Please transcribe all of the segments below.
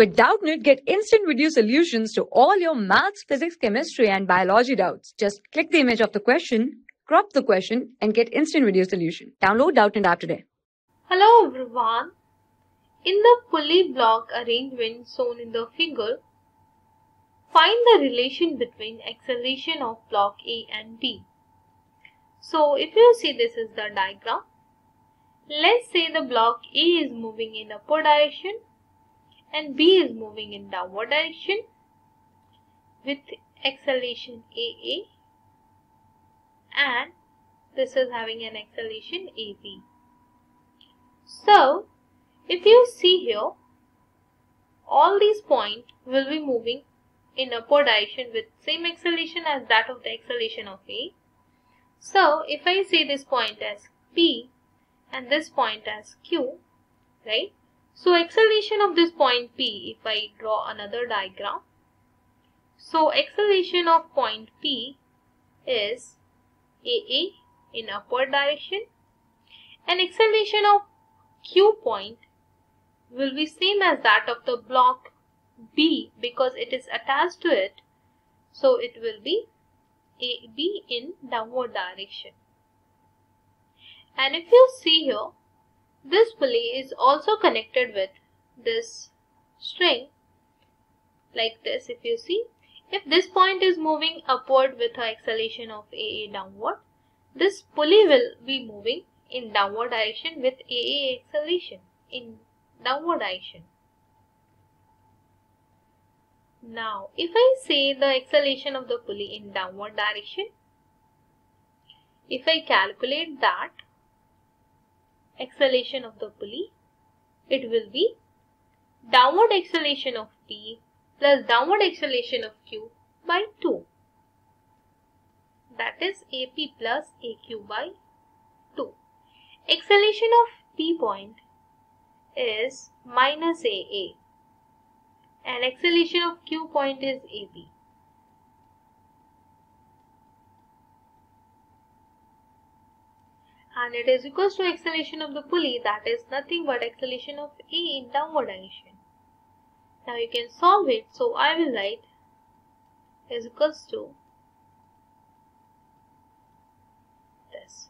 With Doubtnut, get instant video solutions to all your maths, physics, chemistry, and biology doubts. Just click the image of the question, crop the question, and get instant video solution. Download Doubtnut app today. Hello everyone. In the pulley block arrangement shown in the figure, find the relation between acceleration of block A and B. So if you see this is the diagram, let's say the block A is moving in upward direction and B is moving in downward direction with acceleration AA and this is having an acceleration AB. So, if you see here, all these points will be moving in upward direction with same acceleration as that of the acceleration of A. So, if I say this point as P and this point as Q, right? So acceleration of this point P, if I draw another diagram. So acceleration of point P is AA in upward direction and acceleration of Q point will be same as that of the block B because it is attached to it. So it will be AB in downward direction. And if you see here, this pulley is also connected with this string like this if you see. If this point is moving upward with an acceleration of AA downward, this pulley will be moving in downward direction with AA acceleration in downward direction. Now, if I say the acceleration of the pulley in downward direction, if I calculate that, acceleration of the pulley, it will be downward acceleration of P plus downward acceleration of Q by 2. That is AP plus AQ by 2. Acceleration of P point is minus AA and acceleration of Q point is AB. And it is equals to acceleration of the pulley that is nothing but acceleration of A in downward direction. Now you can solve it so I will write is equals to this.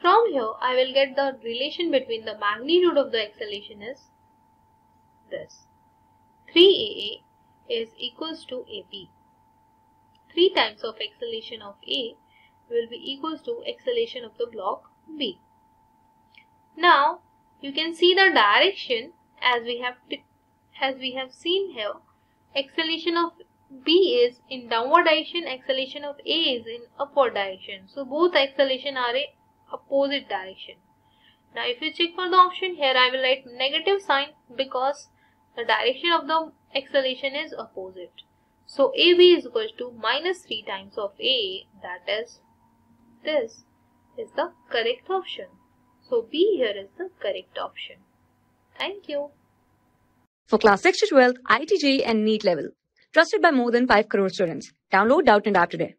From here I will get the relation between the magnitude of the acceleration is this. 3AA is equals to AB. 3 times of acceleration of A will be equals to acceleration of the block B. Now you can see the direction as we have as we have seen here. Acceleration of B is in downward direction acceleration of A is in upward direction. So both acceleration are in opposite direction. Now if you check for the option here I will write negative sign because the direction of the acceleration is opposite. So AB is equal to minus 3 times of A that is this is the correct option. So B here is the correct option. Thank you. For class 6 to 12, IIT JEE and NEET level. Trusted by more than 5 crore students. Download Doubtnut app today.